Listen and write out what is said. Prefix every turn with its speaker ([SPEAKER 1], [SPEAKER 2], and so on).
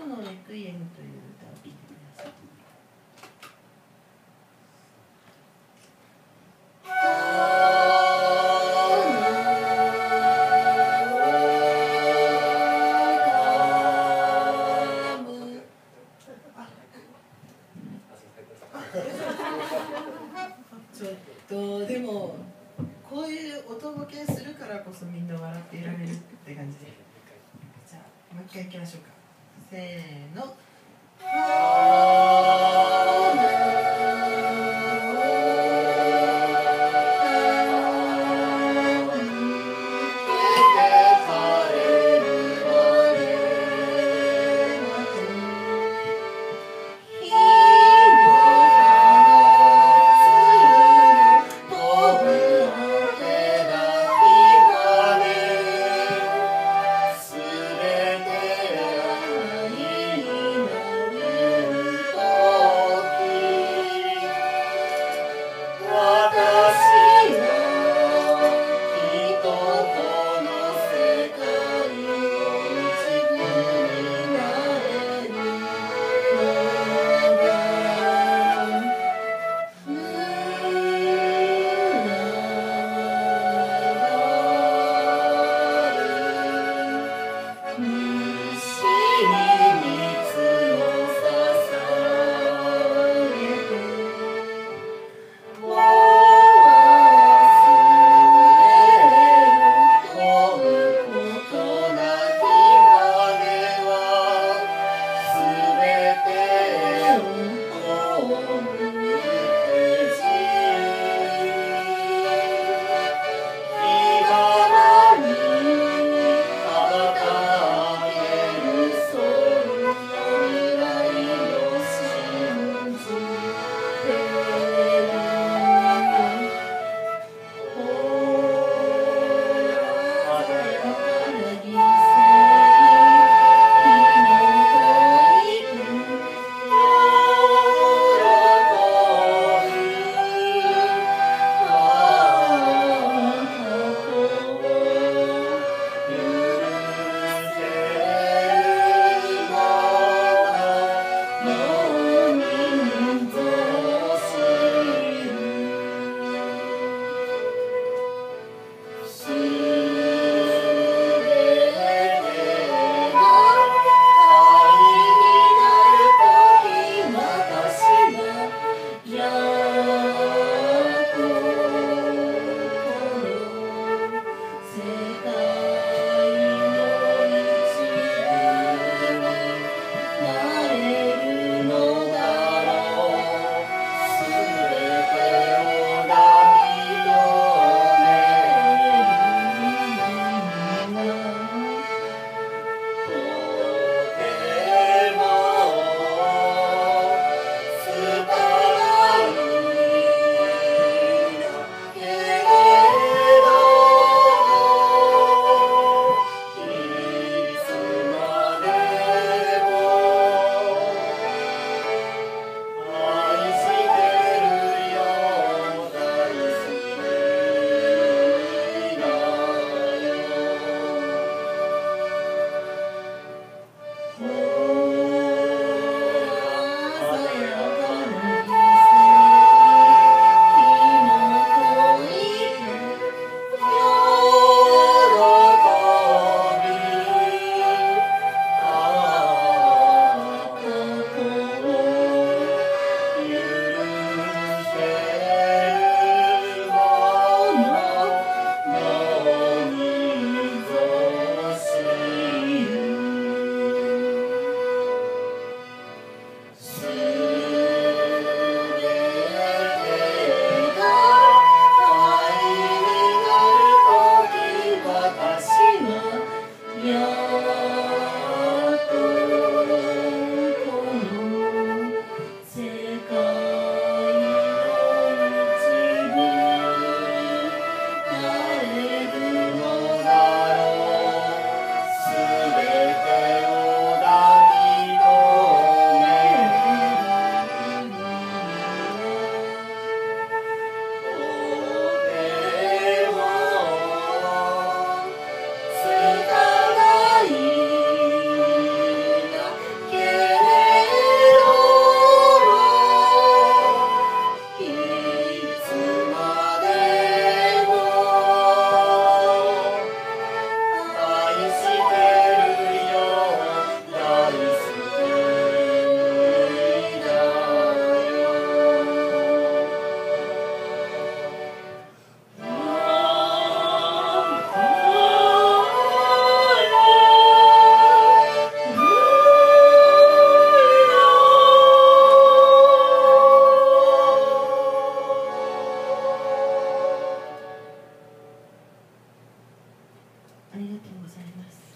[SPEAKER 1] トのレクイエムという歌を聴いてくだ。さい。ちょっとでもこういう音ボケするからこそみんな笑っていられるって感じでじゃあもう一回いきましょうかせーの。ありがとうございます。